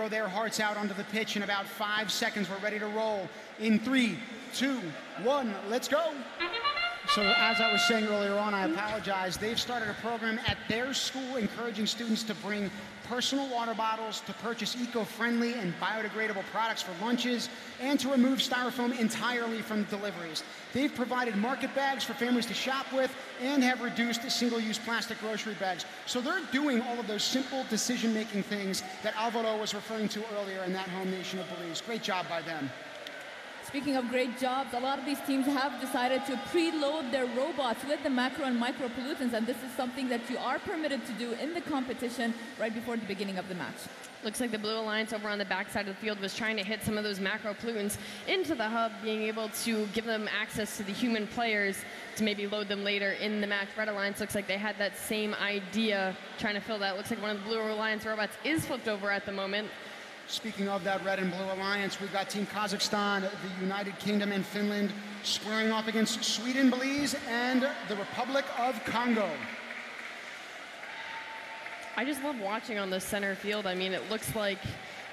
throw their hearts out onto the pitch in about five seconds. We're ready to roll. In three, two, one, let's go. So as I was saying earlier on, I apologize. They've started a program at their school encouraging students to bring personal water bottles, to purchase eco-friendly and biodegradable products for lunches, and to remove styrofoam entirely from deliveries. They've provided market bags for families to shop with and have reduced single-use plastic grocery bags. So they're doing all of those simple decision-making things that Alvaro was referring to earlier in that home nation of Belize. Great job by them. Speaking of great jobs, a lot of these teams have decided to preload their robots with the macro and micro pollutants, and this is something that you are permitted to do in the competition right before the beginning of the match. Looks like the Blue Alliance over on the backside of the field was trying to hit some of those macro pollutants into the hub, being able to give them access to the human players to maybe load them later in the match. Red Alliance looks like they had that same idea, trying to fill that. Looks like one of the Blue Alliance robots is flipped over at the moment. Speaking of that red and blue alliance, we've got Team Kazakhstan, the United Kingdom, and Finland squaring off against Sweden, Belize, and the Republic of Congo. I just love watching on the center field. I mean, it looks like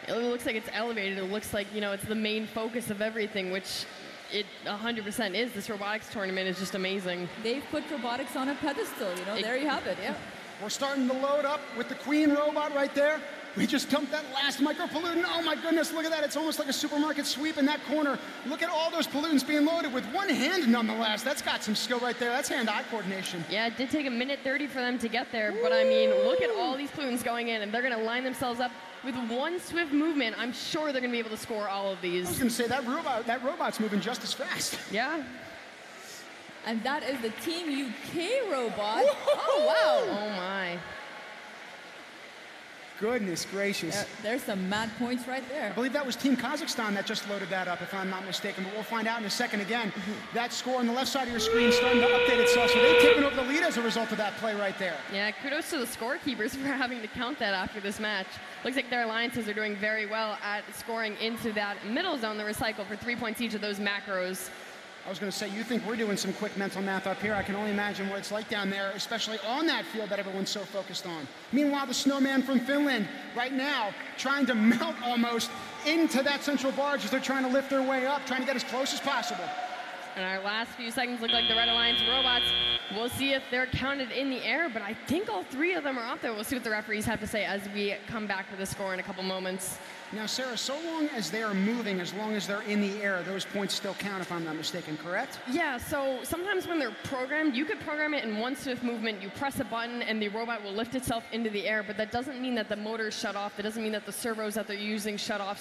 it looks like it's elevated. It looks like you know it's the main focus of everything, which it 100% is. This robotics tournament is just amazing. They've put robotics on a pedestal. You know, it, there you have it. Yeah. We're starting to load up with the Queen robot right there. We just dumped that last micropollutant. Oh my goodness, look at that. It's almost like a supermarket sweep in that corner. Look at all those pollutants being loaded with one hand nonetheless. That's got some skill right there. That's hand-eye coordination. Yeah, it did take a minute 30 for them to get there, but I mean, look at all these pollutants going in, and they're gonna line themselves up with one swift movement. I'm sure they're gonna be able to score all of these. I was gonna say, that robot, that robot's moving just as fast. Yeah. And that is the Team UK robot. Oh, wow. Oh, my. Goodness gracious. There, there's some mad points right there. I believe that was Team Kazakhstan that just loaded that up, if I'm not mistaken, but we'll find out in a second again. Mm-hmm. That score on the left side of your screen starting to update itself, so they've taken over the lead as a result of that play right there. Yeah, kudos to the scorekeepers for having to count that after this match. Looks like their alliances are doing very well at scoring into that middle zone, the recycle, for three points each of those macros. I was going to say, you think we're doing some quick mental math up here. I can only imagine what it's like down there, especially on that field that everyone's so focused on. Meanwhile, the snowman from Finland, right now, trying to melt almost into that central barge as they're trying to lift their way up, trying to get as close as possible. And our last few seconds look like the Red Alliance robots. We'll see if they're counted in the air, but I think all three of them are up there. We'll see what the referees have to say as we come back with the score in a couple moments. Now, Sarah, so long as they are moving, as long as they're in the air, those points still count, if I'm not mistaken, correct? Yeah, so sometimes when they're programmed, you could program it in one swift movement. You press a button, and the robot will lift itself into the air, but that doesn't mean that the motors shut off. That doesn't mean that the servos that they're using shut off.